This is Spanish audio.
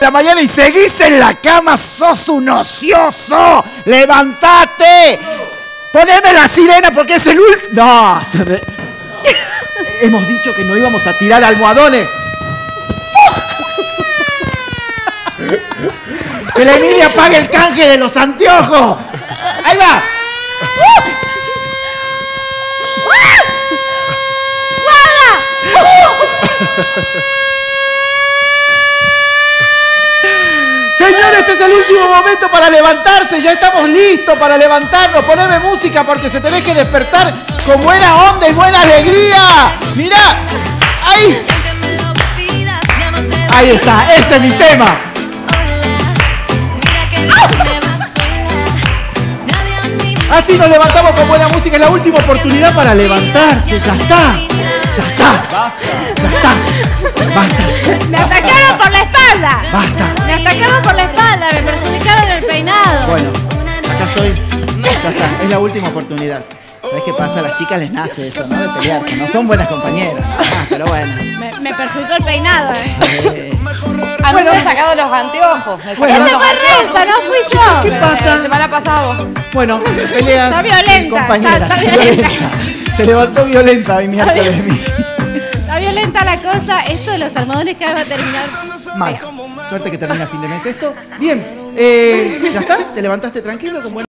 la mañana y seguís en la cama, sos un ocioso. ¡Levantate! Poneme la sirena porque es el último. No, hemos dicho que no íbamos a tirar almohadones. Que la Emilia pague el canje de los anteojos. Ahí va. Señores, es el último momento para levantarse. Ya estamos listos para levantarnos. Poneme música porque se tenés que despertar con buena onda y buena alegría. Mirá. Ahí. Ahí está. Ese es mi tema. Así nos levantamos con buena música. Es la última oportunidad para levantarse. Ya está. Ya está. Ya está. Basta. Me atacaron por la espalda. Basta. Atacaron por la espalda, me perjudicaron el peinado. Bueno, acá estoy. Ya está, es la última oportunidad. ¿Sabes qué pasa? A las chicas les nace eso, ¿no? De pelearse. No son buenas compañeras. Ah, pero bueno. Me, me perjudicó el peinado, eh. Eh, A mí me han sacado los anteojos. Me Bueno. Ese fue. Reza, no fui yo. ¿Qué pasa? La semana pasada vos. Bueno, peleas. Está violenta, compañeras. está- está violenta. Se levantó violenta hoy miércoles. mi- Está violenta la cosa. Esto de los almohadones cada vez va a terminar. Mal. Suerte que termina fin de mes esto. Bien. eh, ¿Ya está? ¿Te levantaste tranquilo con buena